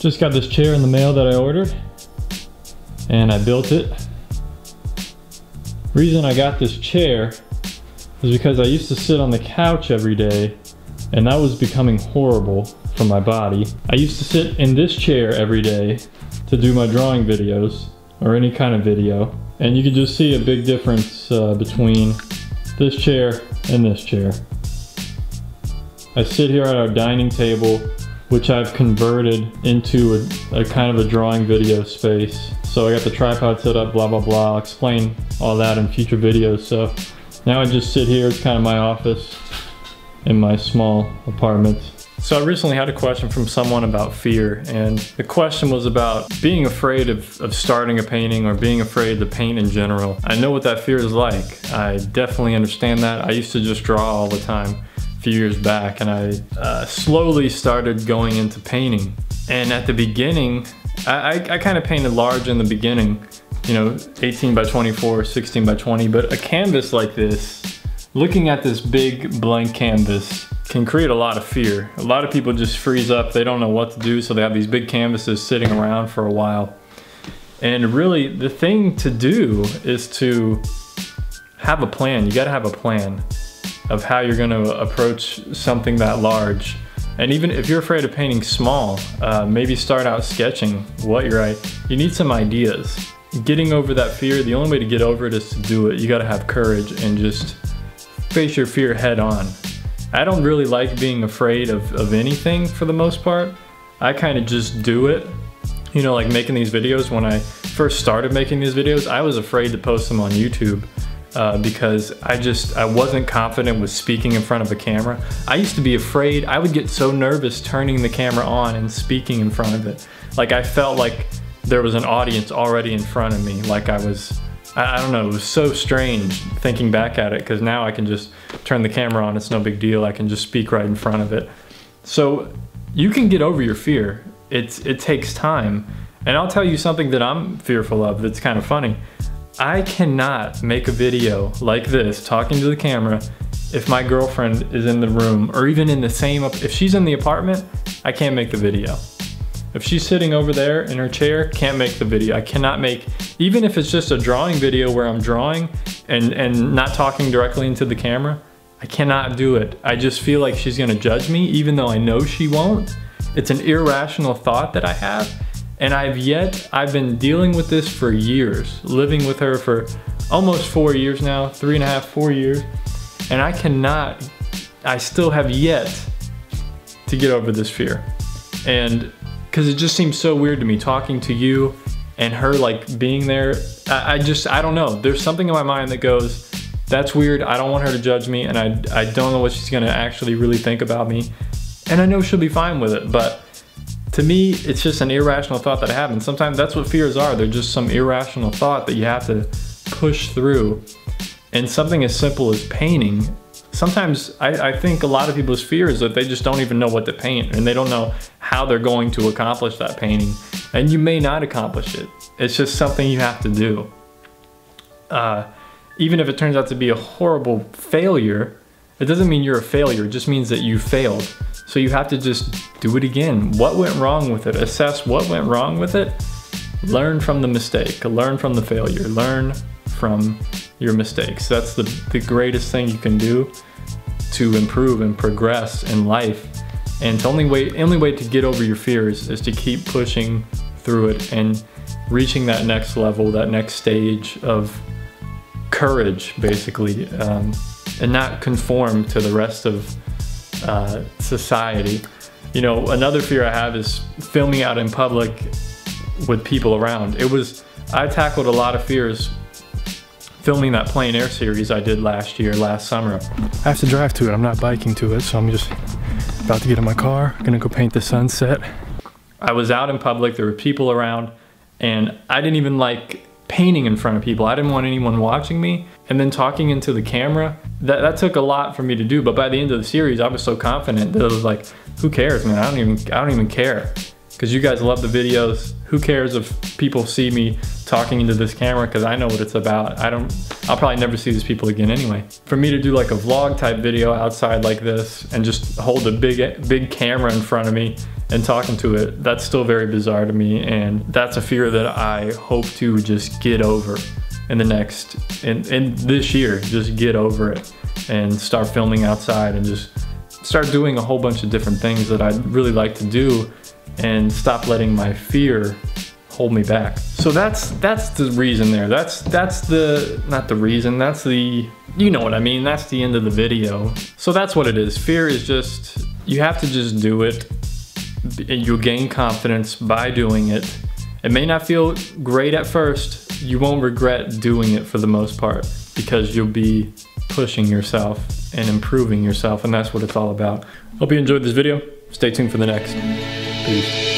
Just got this chair in the mail that I ordered and I built it. Reason I got this chair is because I used to sit on the couch every day and that was becoming horrible for my body. I used to sit in this chair every day to do my drawing videos or any kind of video and you can just see a big difference uh, between this chair and this chair. I sit here at our dining table which I've converted into a, a, kind of a drawing video space. So I got the tripod set up, blah, blah, blah. I'll explain all that in future videos. So now I just sit here, it's kind of my office in my small apartment. So I recently had a question from someone about fear and the question was about being afraid of, of starting a painting or being afraid to paint in general. I know what that fear is like. I definitely understand that. I used to just draw all the time few years back and I uh, slowly started going into painting. And at the beginning, I, I, I kind of painted large in the beginning, you know, 18 by 24, 16 by 20, but a canvas like this, looking at this big blank canvas can create a lot of fear. A lot of people just freeze up, they don't know what to do, so they have these big canvases sitting around for a while. And really, the thing to do is to have a plan. You gotta have a plan of how you're going to approach something that large. And even if you're afraid of painting small, uh, maybe start out sketching what you're at. You need some ideas. Getting over that fear, the only way to get over it is to do it. You gotta have courage and just face your fear head on. I don't really like being afraid of, of anything for the most part. I kind of just do it. You know, like making these videos, when I first started making these videos, I was afraid to post them on YouTube uh, because I just, I wasn't confident with speaking in front of a camera. I used to be afraid, I would get so nervous turning the camera on and speaking in front of it. Like I felt like there was an audience already in front of me, like I was, I, I don't know, it was so strange thinking back at it because now I can just turn the camera on, it's no big deal, I can just speak right in front of it. So you can get over your fear. It's, it takes time. And I'll tell you something that I'm fearful of that's kind of funny. I cannot make a video like this, talking to the camera, if my girlfriend is in the room or even in the same, if she's in the apartment, I can't make the video. If she's sitting over there in her chair, can't make the video. I cannot make, even if it's just a drawing video where I'm drawing and, and not talking directly into the camera, I cannot do it. I just feel like she's gonna judge me even though I know she won't. It's an irrational thought that I have and I've yet, I've been dealing with this for years, living with her for almost four years now, three and a half, four years. And I cannot, I still have yet to get over this fear. And because it just seems so weird to me talking to you and her like being there. I, I, just, I don't know. There's something in my mind that goes, that's weird. I don't want her to judge me and I, I don't know what she's gonna actually really think about me. And I know she'll be fine with it, but to me, it's just an irrational thought that. And sometimes that's what fears are. They're just some irrational thought that you have to push through. And something as simple as painting, sometimes I, I, think a lot of people's fear is that they just don't even know what to paint and they don't know how they're going to accomplish that painting. And you may not accomplish it. It's just something you have to do. Uh, even if it turns out to be a horrible failure, it doesn't mean you're a failure. It just means that you failed. So you have to just do it again. What went wrong with it? Assess what went wrong with it. Learn from the mistake, learn from the failure, learn from your mistakes. That's the, the greatest thing you can do to improve and progress in life. And the only way, only way to get over your fears is to keep pushing through it and reaching that next level, that next stage of courage, basically, um, and not conform to the rest of uh, society. You know, another fear I have is filming out in public with people around. It was, I tackled a lot of fears filming that plein air series I did last year, last summer. I have to drive to it, I'm not biking to it, so I'm just about to get in my car, gonna go paint the sunset. I was out in public, there were people around, and I didn't even like painting in front of people. I didn't want anyone watching me. And then talking into the camera, that, that took a lot for me to do. But by the end of the series, I was so confident that it was like, who cares, man? I don't even, I don't even care. Because you guys love the videos. Who cares if people see me talking into this camera? Because I know what it's about. I don't, I'll probably never see these people again anyway. For me to do like a vlog type video outside like this and just hold a big, big camera in front of me and talking to it, that's still very bizarre to me. And that's a fear that I hope to just get over in the next, in this year, just get over it and start filming outside and just start doing a whole bunch of different things that I'd really like to do and stop letting my fear hold me back. So that's that's the reason there. That's that's the not the reason, that's the you know what I mean. That's the end of the video. So that's what it is. Fear is just you have to just do it. And You'll gain confidence by doing it. It may not feel great at first. You won't regret doing it for the most part because you'll be pushing yourself and improving yourself and that's what it's all about. Hope you enjoyed this video. Stay tuned for the next. Peace.